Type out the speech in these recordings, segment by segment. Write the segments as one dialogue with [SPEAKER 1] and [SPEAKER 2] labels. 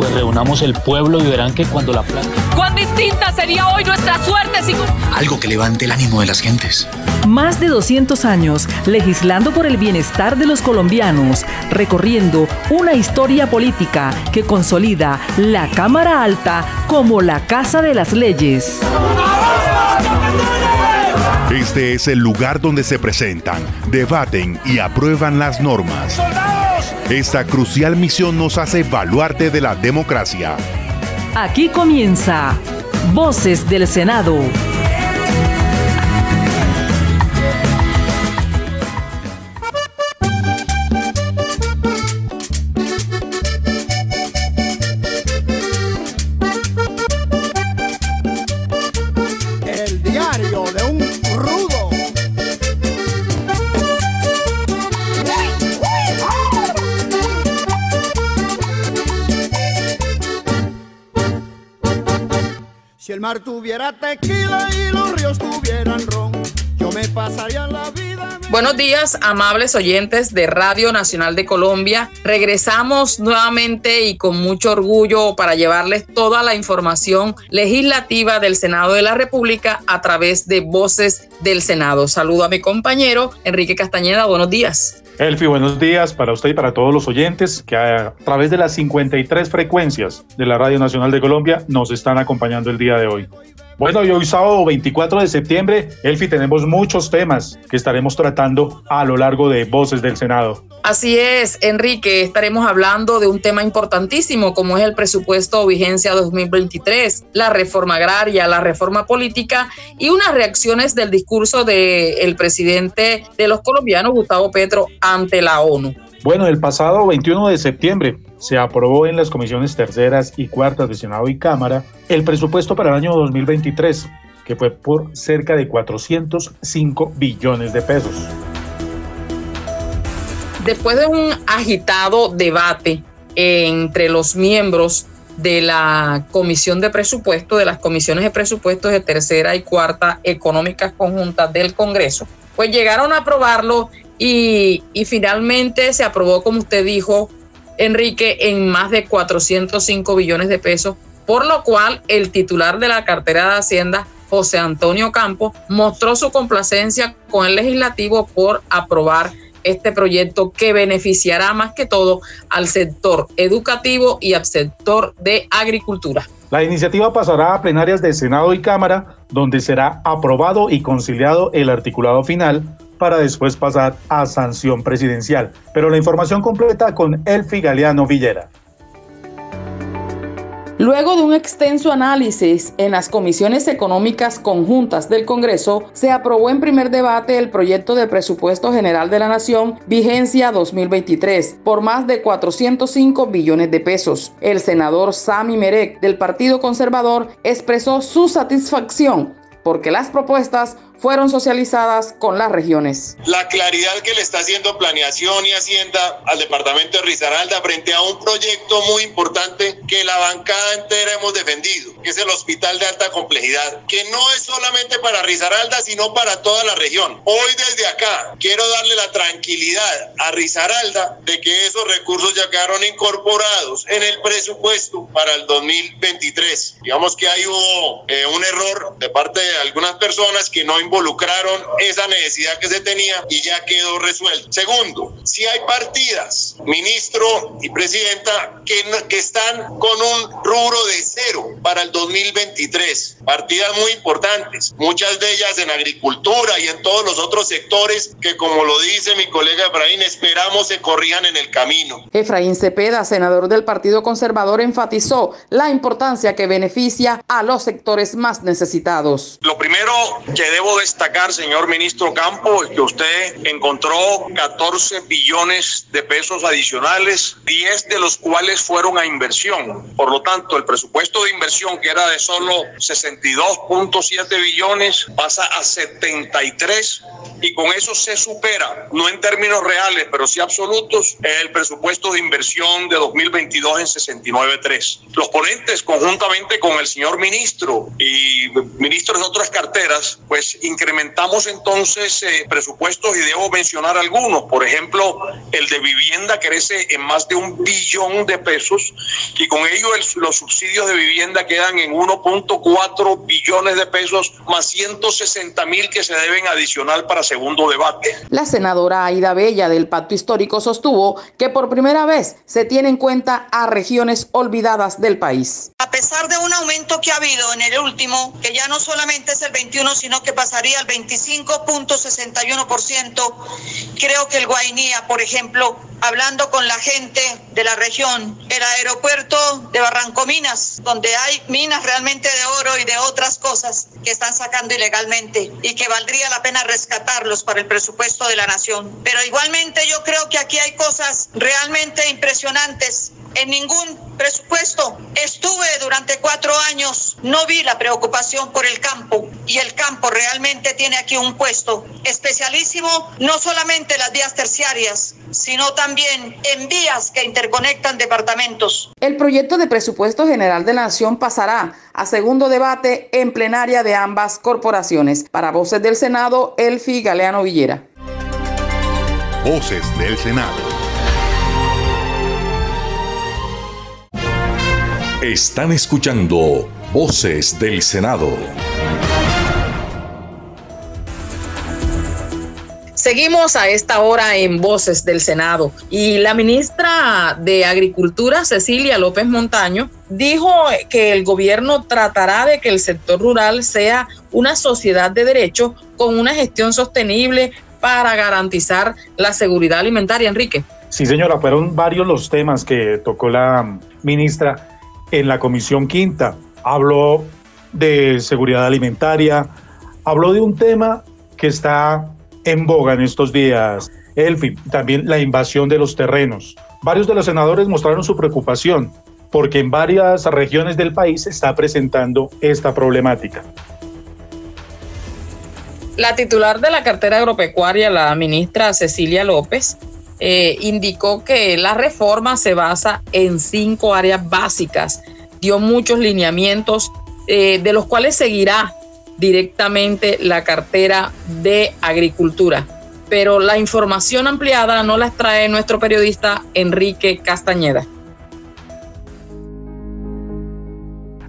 [SPEAKER 1] pues reunamos el pueblo y verán que cuando la plata...
[SPEAKER 2] ¿Cuán distinta sería hoy nuestra suerte si...
[SPEAKER 3] Algo que levante el ánimo de las gentes.
[SPEAKER 4] Más de 200 años legislando por el bienestar de los colombianos, recorriendo una historia política que consolida la Cámara Alta como la Casa de las Leyes.
[SPEAKER 5] Este es el lugar donde se presentan, debaten y aprueban las normas. Esta crucial misión nos hace baluarte de la democracia.
[SPEAKER 4] Aquí comienza Voces del Senado.
[SPEAKER 6] Tuviera tequila y los ríos tuvieran ron, yo me pasaría la vida.
[SPEAKER 7] Buenos días, amables oyentes de Radio Nacional de Colombia. Regresamos nuevamente y con mucho orgullo para llevarles toda la información legislativa del Senado de la República a través de Voces del Senado. Saludo a mi compañero Enrique Castañeda. Buenos días.
[SPEAKER 8] Elfi, buenos días para usted y para todos los oyentes que a través de las 53 frecuencias de la Radio Nacional de Colombia nos están acompañando el día de hoy. Bueno, y hoy sábado 24 de septiembre, Elfi, tenemos muchos temas que estaremos tratando a lo largo de Voces del Senado.
[SPEAKER 7] Así es, Enrique, estaremos hablando de un tema importantísimo como es el presupuesto vigencia 2023, la reforma agraria, la reforma política y unas reacciones del discurso del presidente de los colombianos, Gustavo Petro, ante la ONU.
[SPEAKER 8] Bueno, el pasado 21 de septiembre se aprobó en las comisiones terceras y cuartas de Senado y Cámara el presupuesto para el año 2023, que fue por cerca de 405 billones de pesos.
[SPEAKER 7] Después de un agitado debate entre los miembros de la Comisión de Presupuesto, de las comisiones de presupuestos de tercera y cuarta económicas conjuntas del Congreso, pues llegaron a aprobarlo y, finalmente se aprobó, como usted dijo, Enrique, en más de 405 billones de pesos, por lo cual el titular de la cartera de Hacienda, José Antonio Campos, mostró su complacencia con el legislativo por aprobar este proyecto que beneficiará más que todo al sector educativo y al sector de agricultura.
[SPEAKER 8] La iniciativa pasará a plenarias de Senado y Cámara, donde será aprobado y conciliado el articulado final para después pasar a sanción presidencial. Pero la información completa con Elfi Galeano Villera.
[SPEAKER 7] Luego de un extenso análisis en las comisiones económicas conjuntas del Congreso, se aprobó en primer debate el proyecto de presupuesto general de la Nación vigencia 2023 por más de 405 billones de pesos. El senador Sami Merek del Partido Conservador expresó su satisfacción porque las propuestas fueron socializadas con las regiones.
[SPEAKER 9] La claridad que le está haciendo Planeación y Hacienda al departamento de Risaralda frente a un proyecto muy importante que la bancada entera hemos defendido, que es el hospital de alta complejidad, que no es solamente para Risaralda, sino para toda la región. Hoy desde acá quiero darle la tranquilidad a Risaralda de que esos recursos ya quedaron incorporados en el presupuesto para el 2023. Digamos que hay hubo, eh, un error de parte de algunas personas que no involucraron esa necesidad que se tenía y ya quedó resuelto. Segundo, si hay partidas, ministro y presidenta, que, que están con un rubro de cero para el 2023, partidas muy importantes, muchas de ellas en agricultura y en todos los otros sectores que, como lo dice mi colega Efraín, esperamos se corrijan en el camino.
[SPEAKER 7] Efraín Cepeda, senador del Partido Conservador, enfatizó la importancia que beneficia a los sectores más necesitados.
[SPEAKER 9] Lo primero que debo destacar, señor ministro Campo, es que usted encontró 14 billones de pesos adicionales, 10 de los cuales fueron a inversión. Por lo tanto, el presupuesto de inversión, que era de solo 62.7 billones, pasa a 73 y con eso se supera, no en términos reales, pero sí absolutos, el presupuesto de inversión de 2022 en 69.3. Los ponentes, conjuntamente con el señor ministro y ministros de otras carteras, pues
[SPEAKER 10] incrementamos entonces eh, presupuestos y debo mencionar algunos. Por ejemplo, el de vivienda crece en más de un billón de pesos y con ello los subsidios de vivienda quedan en 1.4 billones de pesos más 160 mil que se deben adicional para segundo debate.
[SPEAKER 7] La senadora Aida Bella del Pacto Histórico sostuvo que por primera vez se tiene en cuenta a regiones olvidadas del país.
[SPEAKER 11] A pesar de un aumento que ha habido en el último, que ya no solamente es el 21, sino que pasaría al 25.61%, creo que el Guainía, por ejemplo, hablando con la gente de la región, el aeropuerto de Barranco Minas, donde hay minas realmente de oro y de otras cosas que están sacando ilegalmente y que valdría la pena rescatarlos para el presupuesto de la nación. Pero igualmente yo creo que aquí hay cosas realmente impresionantes. En ningún presupuesto estuve durante cuatro años, no vi la preocupación por el campo y el campo realmente tiene aquí un puesto especialísimo, no solamente las vías terciarias, sino también en vías que interconectan departamentos.
[SPEAKER 7] El proyecto de presupuesto general de la Nación pasará a segundo debate en plenaria de ambas corporaciones. Para Voces del Senado, Elfi Galeano Villera.
[SPEAKER 5] Voces del Senado.
[SPEAKER 12] Están escuchando Voces del Senado.
[SPEAKER 7] Seguimos a esta hora en Voces del Senado y la ministra de Agricultura, Cecilia López Montaño, dijo que el gobierno tratará de que el sector rural sea una sociedad de derecho con una gestión sostenible para garantizar la seguridad alimentaria. Enrique.
[SPEAKER 13] Sí, señora, fueron varios los temas que tocó la ministra en la Comisión Quinta. Habló de seguridad alimentaria, habló de un tema que está en boga en estos días, Elfi, también la invasión de los terrenos. Varios de los senadores mostraron su preocupación porque en varias regiones del país se está presentando esta problemática.
[SPEAKER 7] La titular de la cartera agropecuaria, la ministra Cecilia López, eh, indicó que la reforma se basa en cinco áreas básicas. Dio muchos lineamientos eh, de los cuales seguirá directamente la cartera de Agricultura. Pero la información ampliada no la trae nuestro periodista Enrique Castañeda.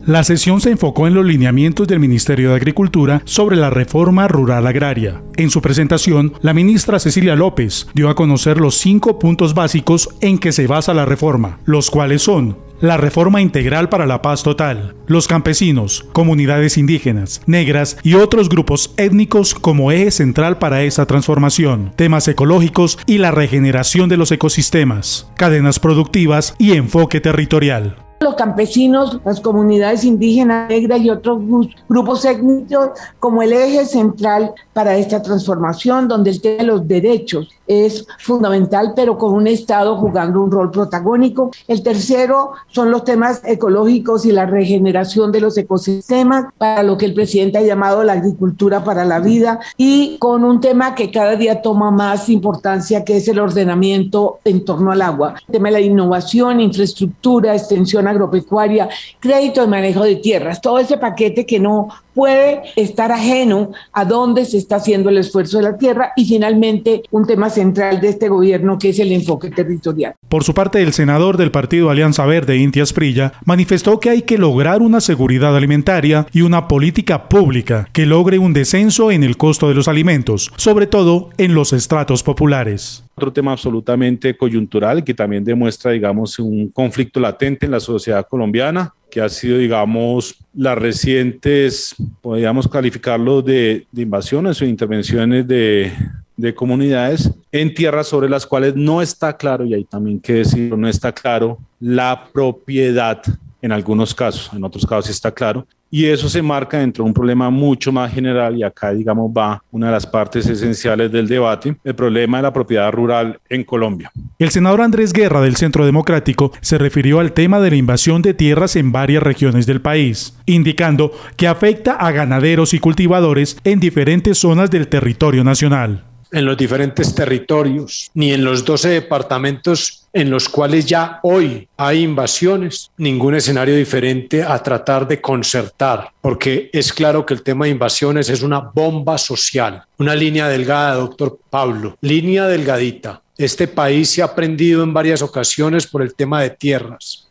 [SPEAKER 8] La sesión se enfocó en los lineamientos del Ministerio de Agricultura sobre la reforma rural agraria. En su presentación, la ministra Cecilia López dio a conocer los cinco puntos básicos en que se basa la reforma, los cuales son la reforma integral para la paz total, los campesinos, comunidades indígenas, negras y otros grupos étnicos como eje central para esa transformación, temas ecológicos y la regeneración de los ecosistemas, cadenas productivas y enfoque territorial.
[SPEAKER 14] Los campesinos, las comunidades indígenas, negras y otros grupos étnicos como el eje central para esta transformación, donde el tema de los derechos es fundamental, pero con un Estado jugando un rol protagónico. El tercero son los temas ecológicos y la regeneración de los ecosistemas, para lo que el presidente ha llamado la agricultura para la vida, y con un tema que cada día toma más importancia, que es el ordenamiento en torno al agua. El tema de la innovación, infraestructura, extensión agropecuaria, crédito de manejo de tierras, todo ese paquete que no puede estar ajeno a dónde se está haciendo el esfuerzo de la tierra y finalmente un tema central de este gobierno que es el enfoque territorial.
[SPEAKER 8] Por su parte, el senador del partido Alianza Verde, Intias Prilla, manifestó que hay que lograr una seguridad alimentaria y una política pública que logre un descenso en el costo de los alimentos, sobre todo en los estratos populares.
[SPEAKER 15] Otro tema absolutamente coyuntural que también demuestra, digamos, un conflicto latente en la sociedad colombiana, que ha sido, digamos, las recientes, podríamos calificarlo de, de invasiones o intervenciones de, de comunidades en tierras sobre las cuales no está claro, y ahí también que decirlo, no está claro la propiedad en algunos casos, en otros casos sí está claro, y eso se marca dentro de un problema mucho más general y acá, digamos, va una de las partes esenciales del debate, el problema de la propiedad rural en Colombia.
[SPEAKER 8] El senador Andrés Guerra del Centro Democrático se refirió al tema de la invasión de tierras en varias regiones del país, indicando que afecta a ganaderos y cultivadores en diferentes zonas del territorio nacional
[SPEAKER 16] en los diferentes territorios, ni en los 12 departamentos en los cuales ya hoy hay invasiones, ningún escenario diferente a tratar de concertar, porque es claro que el tema de invasiones es una bomba social, una línea delgada, doctor Pablo, línea delgadita. Este país se ha prendido en varias ocasiones por el tema de tierras.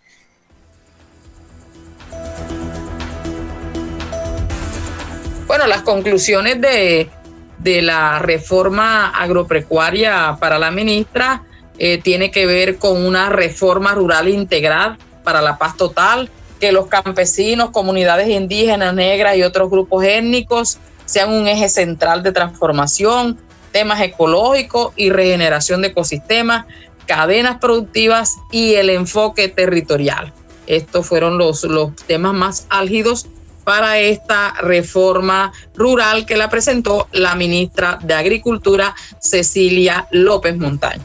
[SPEAKER 7] Bueno, las conclusiones de, de la reforma agropecuaria para la ministra eh, tiene que ver con una reforma rural integral para la paz total, que los campesinos, comunidades indígenas, negras y otros grupos étnicos sean un eje central de transformación, temas ecológicos y regeneración de ecosistemas, cadenas productivas y el enfoque territorial. Estos fueron los, los temas más álgidos para esta reforma rural que la presentó la ministra de Agricultura, Cecilia López Montaño.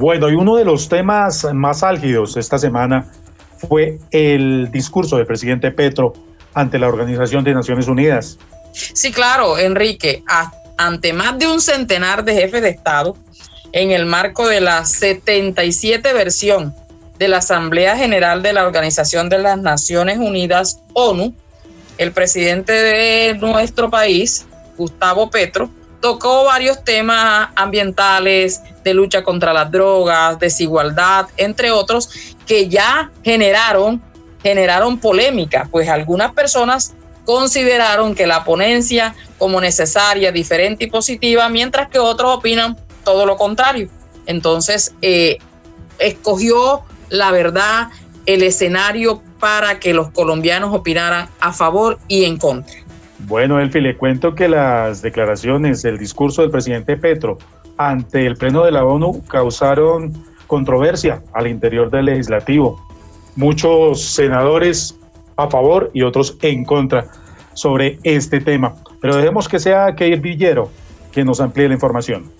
[SPEAKER 8] Bueno, y uno de los temas más álgidos esta semana fue el discurso del presidente Petro ante la Organización de Naciones Unidas.
[SPEAKER 7] Sí, claro, Enrique, ante más de un centenar de jefes de Estado, en el marco de la 77 versión de la Asamblea General de la Organización de las Naciones Unidas, ONU, el presidente de nuestro país, Gustavo Petro, tocó varios temas ambientales, de lucha contra las drogas, desigualdad, entre otros, que ya generaron, generaron polémica, pues algunas personas consideraron que la ponencia como necesaria, diferente y positiva, mientras que otros opinan todo lo contrario. Entonces, eh, escogió la verdad, el escenario para que los colombianos opinaran a favor y en contra.
[SPEAKER 8] Bueno, Elfi, le cuento que las declaraciones, el discurso del presidente Petro ante el Pleno de la ONU causaron controversia al interior del legislativo. Muchos senadores a favor y otros en contra sobre este tema. Pero dejemos que sea Keir Villero quien nos amplíe la información.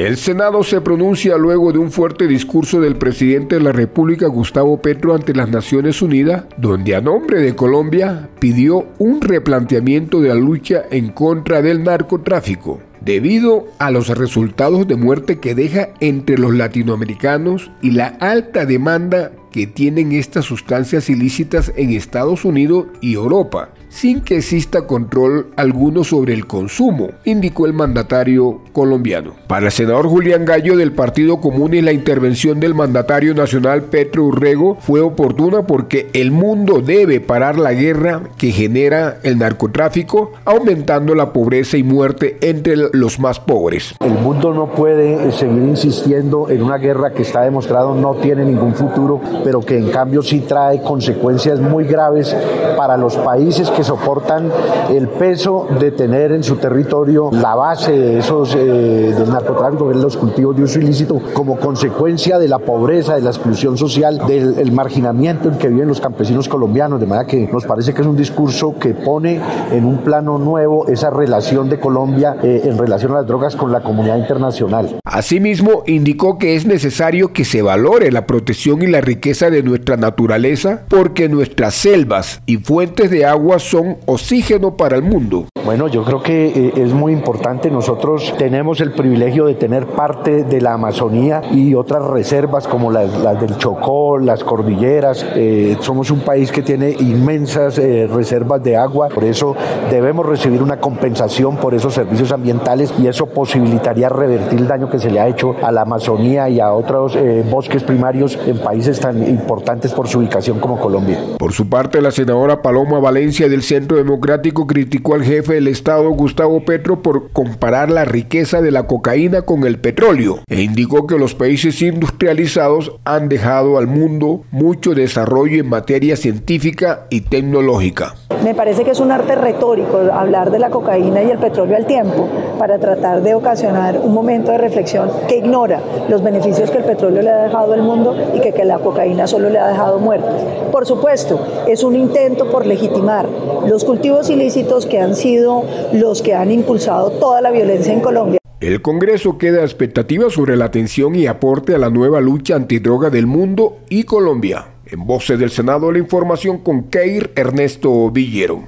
[SPEAKER 17] El Senado se pronuncia luego de un fuerte discurso del presidente de la República, Gustavo Petro, ante las Naciones Unidas, donde a nombre de Colombia pidió un replanteamiento de la lucha en contra del narcotráfico, debido a los resultados de muerte que deja entre los latinoamericanos y la alta demanda que tienen estas sustancias ilícitas en Estados Unidos y Europa, sin que exista control alguno sobre el consumo, indicó el mandatario colombiano. Para el senador Julián Gallo del Partido Común y la intervención del mandatario nacional Petro Urrego fue oportuna porque el mundo debe parar la guerra que genera el narcotráfico, aumentando la pobreza y muerte entre los más pobres.
[SPEAKER 18] El mundo no puede seguir insistiendo en una guerra que está demostrado no tiene ningún futuro pero que en cambio sí trae consecuencias muy graves para los países que soportan el peso de tener en su territorio la base de esos eh, del narcotráfico, que los cultivos de uso ilícito, como consecuencia de la pobreza, de la exclusión social, del marginamiento en que viven los campesinos colombianos. De manera que nos parece que es un discurso que pone en un plano nuevo esa relación de Colombia eh, en relación a las drogas con la comunidad internacional.
[SPEAKER 17] Asimismo, indicó que es necesario que se valore la protección y la riqueza de nuestra naturaleza porque nuestras selvas y fuentes de agua son oxígeno para el mundo.
[SPEAKER 18] Bueno, yo creo que eh, es muy importante. Nosotros tenemos el privilegio de tener parte de la Amazonía y otras reservas como las, del Chocó, las cordilleras. Eh, somos un país que tiene inmensas eh, reservas de agua, por eso debemos recibir una compensación por esos servicios ambientales y eso posibilitaría revertir el daño que se le ha hecho a la Amazonía y a otros bosques primarios en países tan importantes por su ubicación como Colombia.
[SPEAKER 17] Por su parte, la senadora Paloma Valencia del Centro Democrático criticó al jefe del Estado, Gustavo Petro, por comparar la riqueza de la cocaína con el petróleo e indicó que los países industrializados han dejado al mundo mucho desarrollo en materia científica y tecnológica.
[SPEAKER 19] Me parece que es un arte retórico hablar de la cocaína y el petróleo al tiempo para tratar de ocasionar un momento de reflexión que ignora los beneficios que el petróleo le ha dejado al mundo y que, que la cocaína solo le ha dejado muertes. Por supuesto, es un intento por legitimar los cultivos ilícitos que han sido los que han impulsado toda la violencia en Colombia.
[SPEAKER 17] El Congreso queda a expectativa sobre la atención y aporte a la nueva lucha antidroga del mundo y Colombia. En Voces del Senado, la información con Keir Ernesto Villero.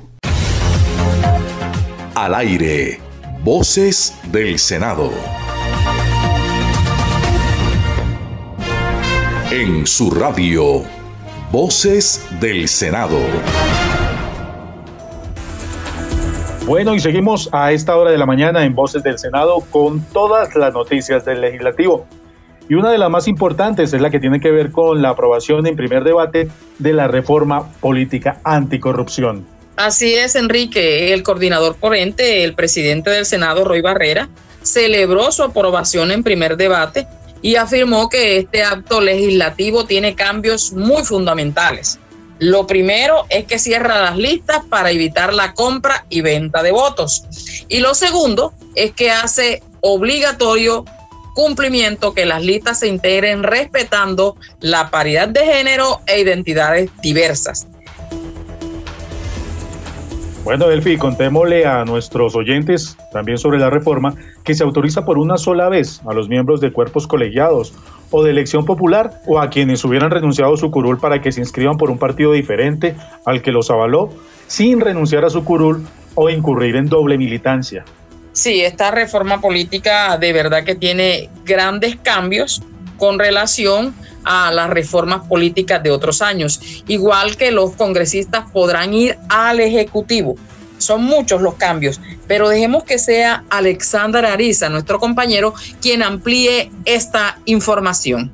[SPEAKER 12] Al aire, Voces del Senado. En su radio, Voces del Senado.
[SPEAKER 8] Bueno, y seguimos a esta hora de la mañana en Voces del Senado con todas las noticias del legislativo. Y una de las más importantes es la que tiene que ver con la aprobación en primer debate de la reforma política anticorrupción.
[SPEAKER 7] Así es, Enrique. El coordinador ponente, el presidente del Senado, Roy Barrera, celebró su aprobación en primer debate y afirmó que este acto legislativo tiene cambios muy fundamentales. Lo primero es que cierra las listas para evitar la compra y venta de votos. Y lo segundo es que hace obligatorio cumplimiento que las listas se integren respetando la paridad de género e identidades diversas.
[SPEAKER 8] Bueno, Delphi, contémosle a nuestros oyentes también sobre la reforma que se autoriza por una sola vez a los miembros de cuerpos colegiados o de elección popular o a quienes hubieran renunciado a su curul para que se inscriban por un partido diferente al que los avaló sin renunciar a su curul o incurrir en doble militancia.
[SPEAKER 7] Sí, esta reforma política de verdad que tiene grandes cambios con relación las reformas políticas de otros años. Igual que los congresistas podrán ir al Ejecutivo. Son muchos los cambios, pero dejemos que sea Alexander Ariza, nuestro compañero, quien amplíe esta información.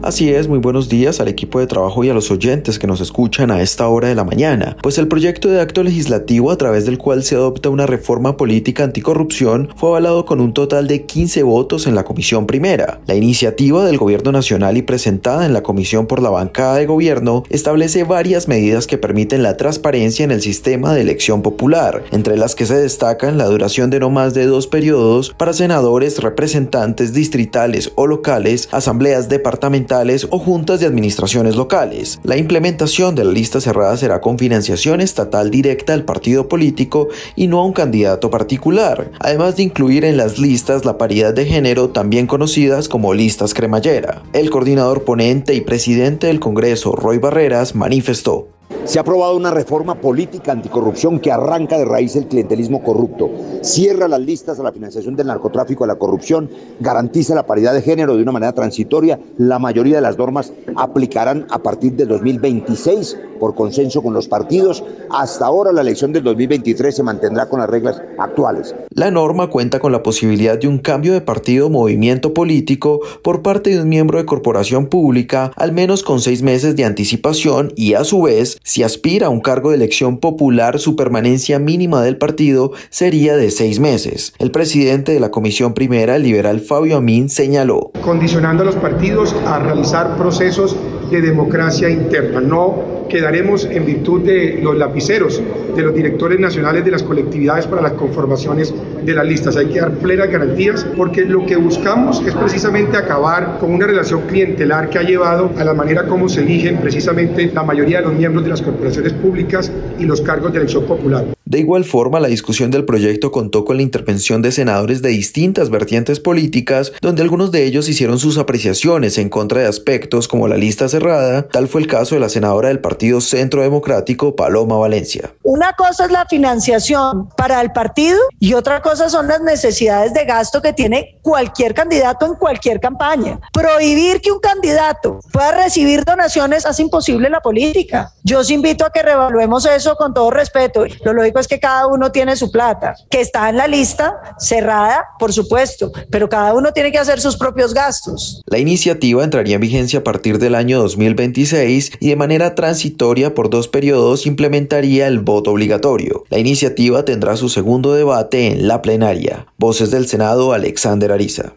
[SPEAKER 20] Así es, muy buenos días al equipo de trabajo y a los oyentes que nos escuchan a esta hora de la mañana, pues el proyecto de acto legislativo a través del cual se adopta una reforma política anticorrupción fue avalado con un total de 15 votos en la Comisión Primera. La iniciativa del Gobierno Nacional y presentada en la Comisión por la bancada de gobierno establece varias medidas que permiten la transparencia en el sistema de elección popular, entre las que se destacan la duración de no más de dos periodos para senadores, representantes distritales o locales, asambleas departamentales, o juntas de administraciones locales. La implementación de la lista cerrada será con financiación estatal directa al partido político y no a un candidato particular, además de incluir en las listas la paridad de género también conocidas como listas cremallera. El coordinador ponente y presidente del Congreso, Roy Barreras, manifestó.
[SPEAKER 21] Se ha aprobado una reforma política anticorrupción que arranca de raíz el clientelismo corrupto, cierra las listas a la financiación del narcotráfico, a la corrupción, garantiza la paridad de género de una manera transitoria. La mayoría de las normas aplicarán a partir del 2026 por consenso con los partidos. Hasta ahora la elección del 2023 se mantendrá con las reglas actuales.
[SPEAKER 20] La norma cuenta con la posibilidad de un cambio de partido o movimiento político por parte de un miembro de corporación pública, al menos con seis meses de anticipación y a su vez si aspira a un cargo de elección popular, su permanencia mínima del partido sería de seis meses. El presidente de la Comisión Primera, el liberal Fabio Amin, señaló.
[SPEAKER 22] Condicionando a los partidos a realizar procesos de democracia interna. No quedaremos en virtud de los lapiceros de los directores nacionales de las colectividades para las conformaciones de las listas. Hay que dar plenas garantías porque lo que buscamos es precisamente acabar con una relación clientelar que ha llevado a la manera como se eligen precisamente la mayoría de los miembros de las corporaciones públicas y los cargos de elección popular.
[SPEAKER 20] De igual forma, la discusión del proyecto contó con la intervención de senadores de distintas vertientes políticas, donde algunos de ellos hicieron sus apreciaciones en contra de aspectos como la lista cerrada, tal fue el caso de la senadora del Partido Centro Democrático, Paloma Valencia.
[SPEAKER 19] Una cosa es la financiación para el partido y otra cosa son las necesidades de gasto que tiene cualquier candidato en cualquier campaña. Prohibir que un candidato pueda recibir donaciones hace imposible la política. Yo os invito a que revaluemos eso con todo respeto. Lo lógico es que cada uno tiene su plata, que está en la lista cerrada, por supuesto, pero cada uno tiene que hacer sus propios gastos.
[SPEAKER 20] La iniciativa entraría en vigencia a partir del año 2026 y de manera transitoria por dos periodos implementaría el voto obligatorio. La iniciativa tendrá su segundo debate en la plenaria. Voces del Senado, Alexander Ariza.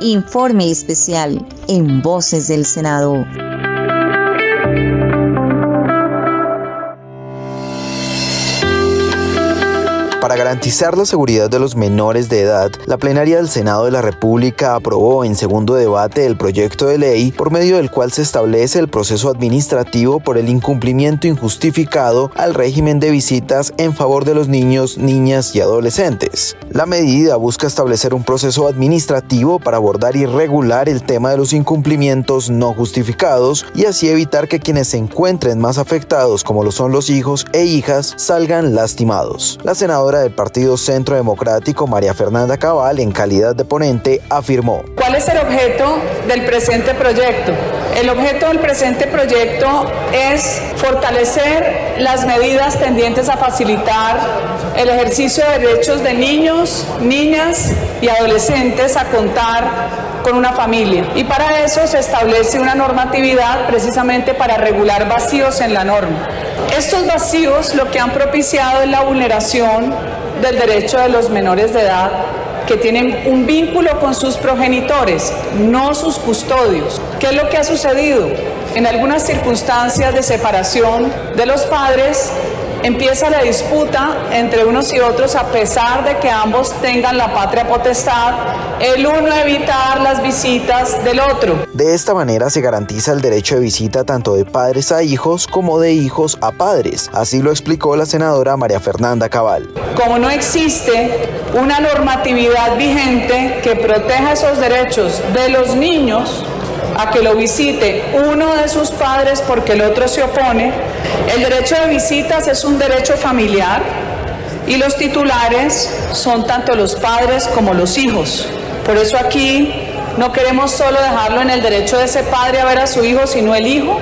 [SPEAKER 23] Informe especial en Voces del Senado.
[SPEAKER 20] Para garantizar la seguridad de los menores de edad, la plenaria del Senado de la República aprobó en segundo debate el proyecto de ley por medio del cual se establece el proceso administrativo por el incumplimiento injustificado al régimen de visitas en favor de los niños, niñas y adolescentes. La medida busca establecer un proceso administrativo para abordar y regular el tema de los incumplimientos no justificados y así evitar que quienes se encuentren más afectados como lo son los hijos e hijas salgan lastimados. La senadora del Partido Centro Democrático, María Fernanda Cabal, en calidad de ponente, afirmó.
[SPEAKER 24] ¿Cuál es el objeto del presente proyecto? El objeto del presente proyecto es fortalecer las medidas tendientes a facilitar el ejercicio de derechos de niños, niñas y adolescentes a contar con una familia. Y para eso se establece una normatividad precisamente para regular vacíos en la norma. Estos vacíos lo que han propiciado es la vulneración del derecho de los menores de edad que tienen un vínculo con sus progenitores, no sus custodios. ¿Qué es lo que ha sucedido? En algunas circunstancias de separación de los padres, empieza la disputa entre unos y otros a pesar de que ambos tengan la patria potestad, el uno evitar las visitas del otro.
[SPEAKER 20] De esta manera se garantiza el derecho de visita tanto de padres a hijos como de hijos a padres, así lo explicó la senadora María Fernanda Cabal.
[SPEAKER 24] Como no existe una normatividad vigente que proteja esos derechos de los niños, a que lo visite uno de sus padres porque el otro se opone. El derecho de visitas es un derecho familiar y los titulares son tanto los padres como los hijos. Por eso aquí no queremos solo dejarlo en el derecho de ese padre a ver a su hijo, sino el hijo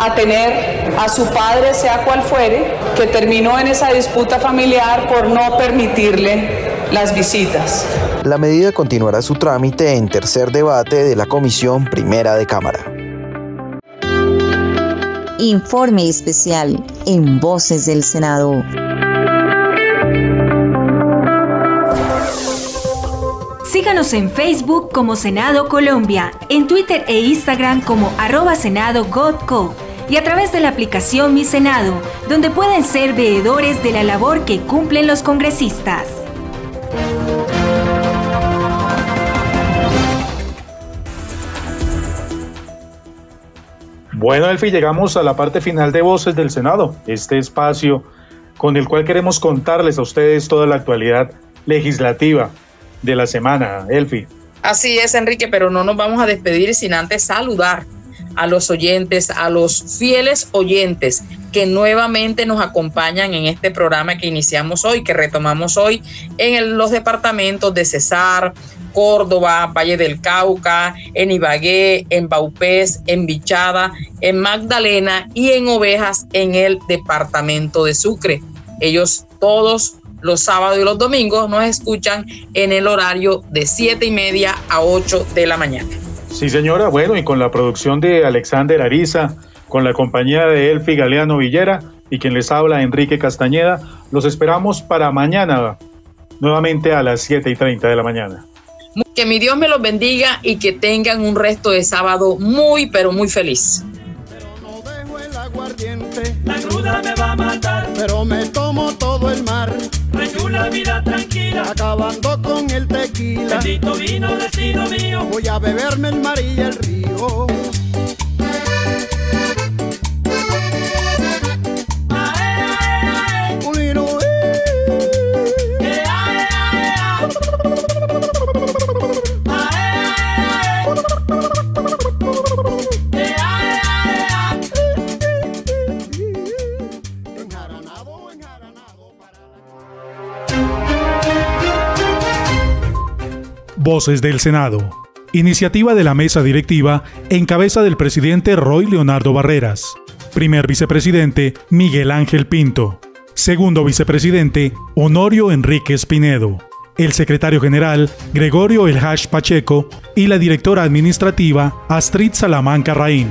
[SPEAKER 24] a tener a su padre, sea cual fuere, que terminó en esa disputa familiar por no permitirle las visitas.
[SPEAKER 20] La medida continuará su trámite en tercer debate de la Comisión Primera de Cámara.
[SPEAKER 23] Informe especial en Voces del Senado.
[SPEAKER 25] Síganos en Facebook como Senado Colombia, en Twitter e Instagram como arroba Senado y a través de la aplicación Mi Senado, donde pueden ser veedores de la labor que cumplen los congresistas.
[SPEAKER 8] Bueno, Elfi, llegamos a la parte final de Voces del Senado, este espacio con el cual queremos contarles a ustedes toda la actualidad legislativa de la semana. Elfi.
[SPEAKER 7] Así es, Enrique, pero no nos vamos a despedir sin antes saludar a los oyentes, a los fieles oyentes que nuevamente nos acompañan en este programa que iniciamos hoy, que retomamos hoy en los departamentos de Cesar, Córdoba, Valle del Cauca, en Ibagué, en Baupés, en Bichada, en Magdalena y en Ovejas en el departamento de Sucre. Ellos todos los sábados y los domingos nos escuchan en el horario de 7 y media a 8 de la mañana.
[SPEAKER 8] Sí, señora. Bueno, y con la producción de Alexander Ariza, con la compañía de Elfi Galeano Villera y quien les habla, Enrique Castañeda, los esperamos para mañana, nuevamente a las 7 y 30 de la mañana.
[SPEAKER 7] Que mi Dios me los bendiga y que tengan un resto de sábado muy, pero muy feliz.
[SPEAKER 6] La cruda me va a matar, pero me tomo todo el mar.
[SPEAKER 26] la vida tranquila,
[SPEAKER 6] acabando con el tequila.
[SPEAKER 26] Bendito vino destino mío,
[SPEAKER 6] voy a beberme el mar y el río.
[SPEAKER 27] Del Senado. Iniciativa de la mesa directiva en cabeza del presidente Roy Leonardo Barreras. Primer vicepresidente Miguel Ángel Pinto. Segundo vicepresidente Honorio Enrique Pinedo. El secretario general Gregorio El Hash Pacheco y la directora administrativa Astrid Salamanca Raín.